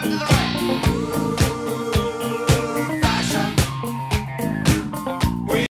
left to the right.